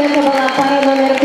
yang kepala para nomor